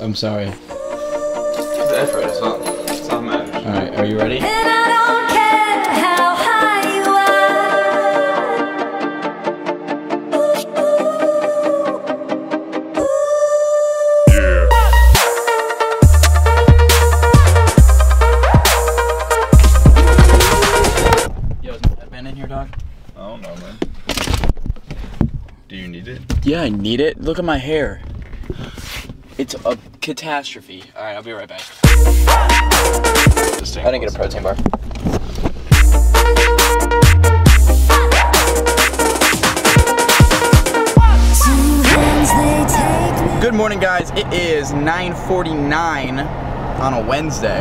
I'm sorry. The effort is not, it's not matters. All right, are you ready? And I don't care how high you Yo, is my been in here, dog? I don't know, man. Do you need it? Yeah, I need it. Look at my hair. It's a catastrophe. All right, I'll be right back. Just I didn't get a protein bar. Good morning, guys. It is 9:49 on a Wednesday.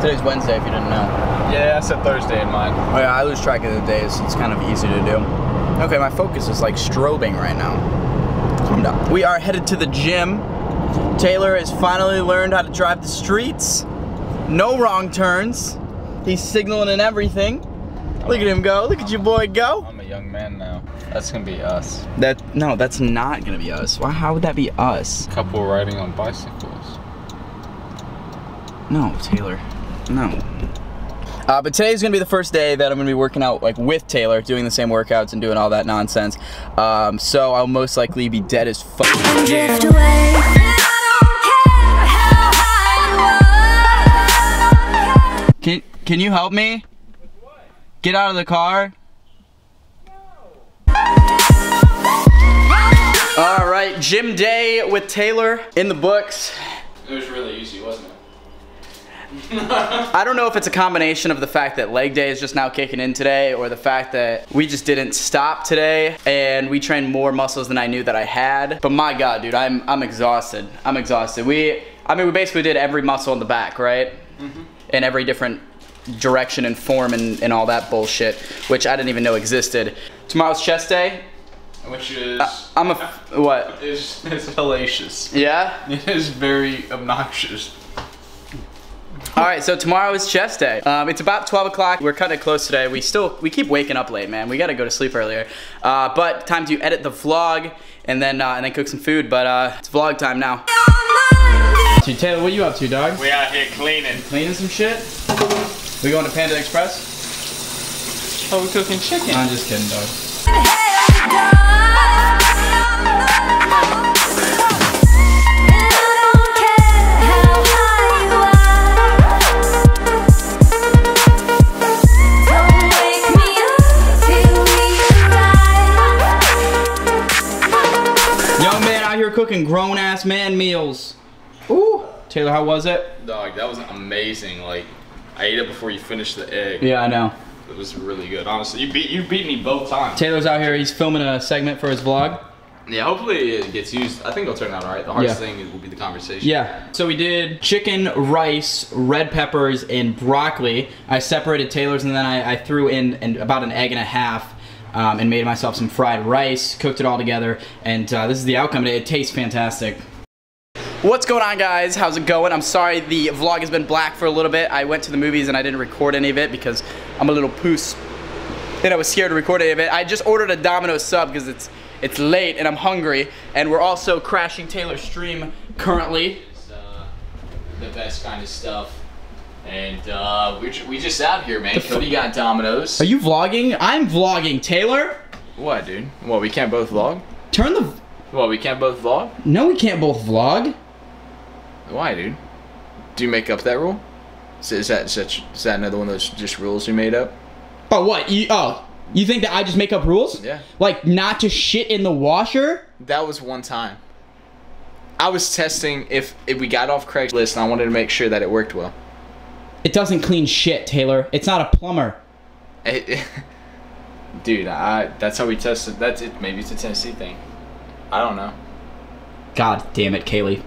Today's Wednesday, if you didn't know. Yeah, I said Thursday in mine. Oh yeah, I lose track of the days. It's kind of easy to do. Okay, my focus is like strobing right now. Calm down. We are headed to the gym. Taylor has finally learned how to drive the streets. No wrong turns. He's signaling and everything. Look at him go. Look at your boy go. I'm a young man now. That's gonna be us. That no, that's not gonna be us. Why? How would that be us? Couple riding on bicycles. No, Taylor. No. Uh, but today's gonna be the first day that I'm gonna be working out like with Taylor, doing the same workouts and doing all that nonsense. Um, so I'll most likely be dead as fuck. Can you help me? Get out of the car. No. All right, gym day with Taylor in the books. It was really easy, wasn't it? I don't know if it's a combination of the fact that leg day is just now kicking in today or the fact that we just didn't stop today and we trained more muscles than I knew that I had. But my God, dude, I'm, I'm exhausted. I'm exhausted. We, I mean, we basically did every muscle in the back, right? Mm-hmm. And every different direction and form and, and all that bullshit, which I didn't even know existed. Tomorrow's chest day. Which is I'm a, what? is is hellacious. Yeah? It is very obnoxious. All right, so tomorrow is chest day. Um, it's about 12 o'clock. We're cutting it close today. We still, we keep waking up late, man. We gotta go to sleep earlier. Uh, but time to edit the vlog and then uh, and then cook some food. But uh, it's vlog time now. So Taylor, what you up to, dog? We out here cleaning. Cleaning some shit? We going to Panda Express? Oh, we cooking chicken. I'm just kidding, dog. Young man out here cooking grown ass man meals. Ooh. Taylor, how was it? Dog, that was amazing. Like, I ate it before you finished the egg. Yeah, I know. It was really good. Honestly, you beat you beat me both times. Taylor's out here. He's filming a segment for his vlog. Yeah, hopefully it gets used. I think it'll turn out alright. The hardest Yeah. thing will be the conversation. Yeah. So we did chicken, rice, red peppers, and broccoli. I separated Taylor's and then I, I threw in and about an egg and a half. Um, and made myself some fried rice, cooked it all together, and uh, this is the outcome. It tastes fantastic. What's going on guys? How's it going? I'm sorry the vlog has been black for a little bit. I went to the movies and I didn't record any of it because I'm a little poos and I was scared to record any of it. I just ordered a Domino's sub because it's it's late and I'm hungry and we're also crashing Taylor's stream currently. It's, uh, the best kind of stuff. And uh, we, we just out here, man. Coty got Domino's. Are you vlogging? I'm vlogging, Taylor. What, dude? What, we can't both vlog? Turn the. What, we can't both vlog? No, we can't both vlog. Why, dude? Do you make up that rule? Is, that that is that another one of those just rules you made up? Oh, what? You, oh, you think that I just make up rules? Yeah. Like not to shit in the washer? That was one time. I was testing if if we got off Craigslist and I wanted to make sure that it worked well. It doesn't clean shit, Taylor. It's not a plumber. It- dude, I that's how we tested. That's it. Maybe it's a Tennessee thing. I don't know. God damn it, Kaylee.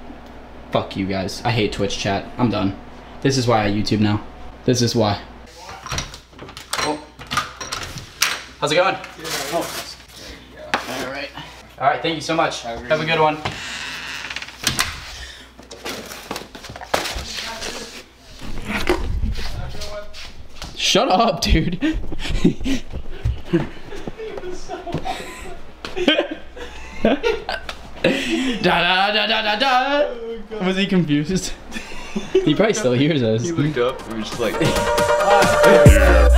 Fuck you guys. I hate Twitch chat. I'm done. This is why I YouTube now. This is why. Oh. How's it going? Oh. All right. All right. Thank you so much. Have a good one. Shut up, dude. da da da da da da. Was he confused? he probably still hears us. He looked up and was just like, ah, Yeah.